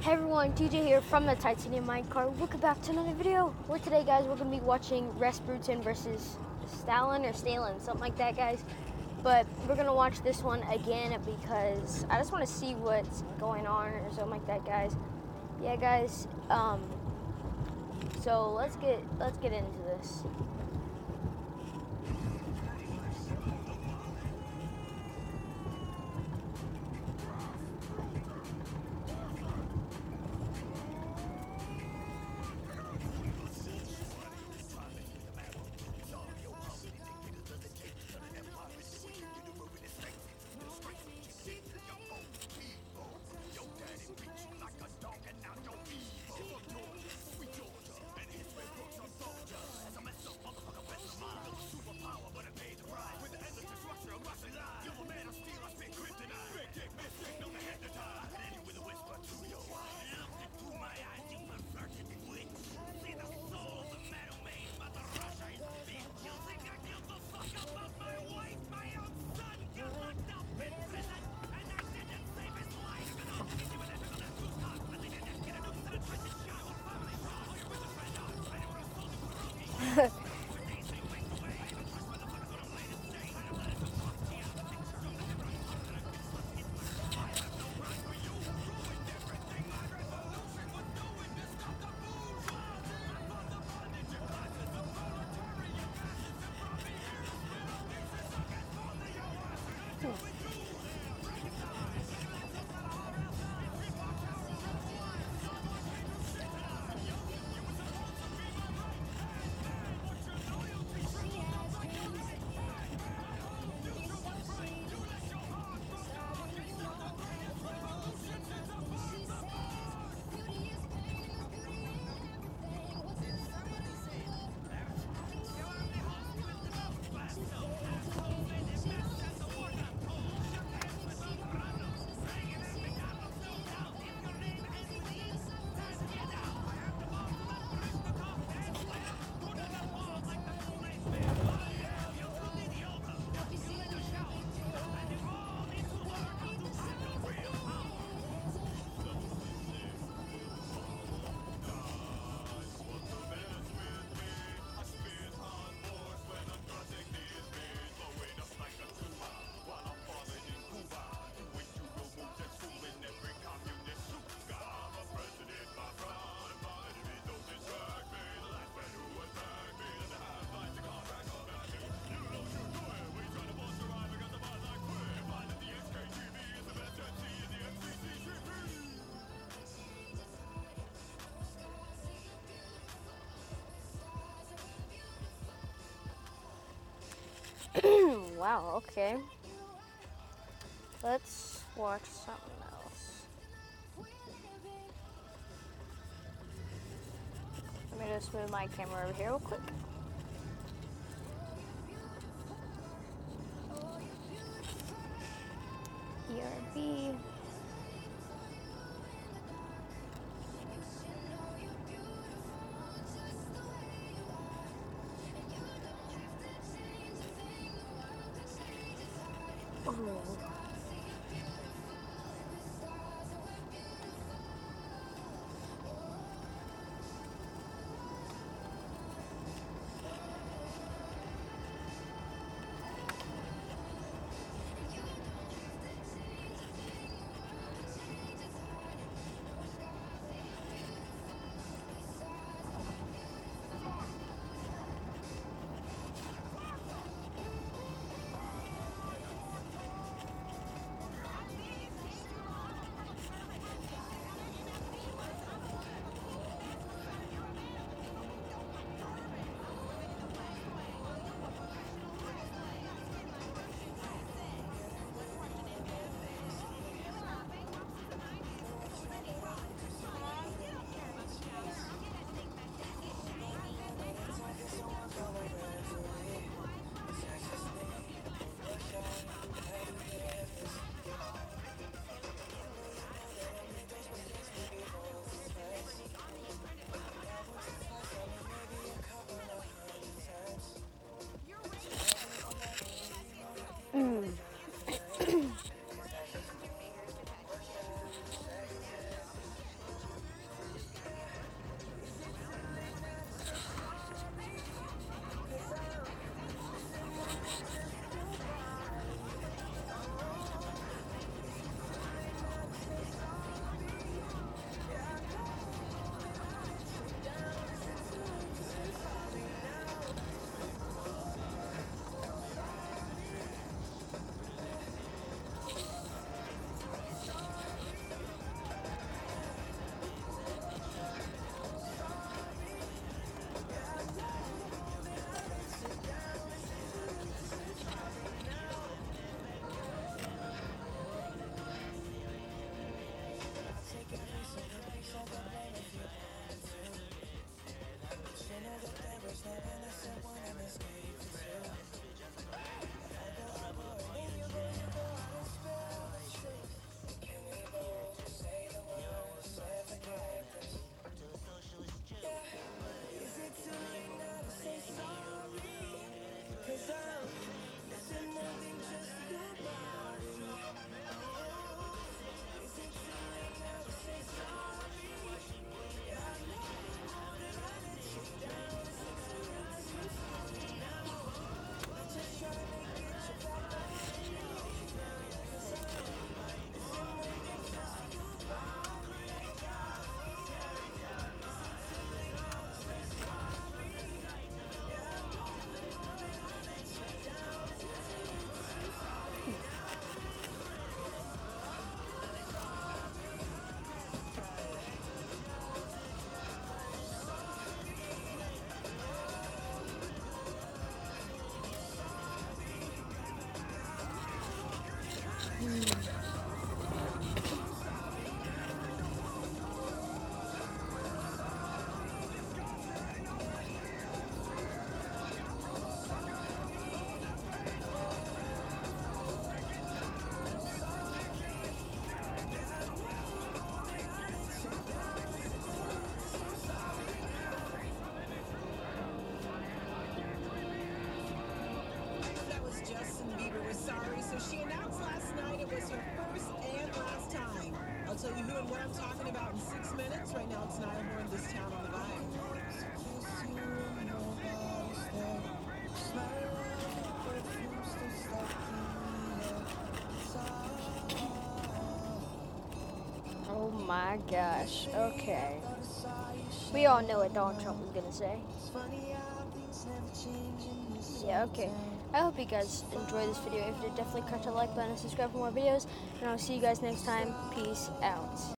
Hey everyone, TJ here from the Titanium Minecart. Welcome back to another video. Where today, guys, we're gonna be watching Rasputin versus Stalin or Stalin, something like that, guys. But we're gonna watch this one again because I just want to see what's going on or something like that, guys. Yeah, guys. Um. So let's get let's get into this. wow, okay. Let's watch something else. Let me just move my camera over here real quick. Oh. Sorry. So she announced last night it was her first and last time. I'll tell you who and what I'm talking about in six minutes. Right now it's Niall Horan, this town on the vine. Oh my gosh. Okay. We all know what Donald Trump was gonna say. Yeah, okay. I hope you guys enjoy this video. If you did, definitely click the like button and subscribe for more videos. And I'll see you guys next time. Peace out.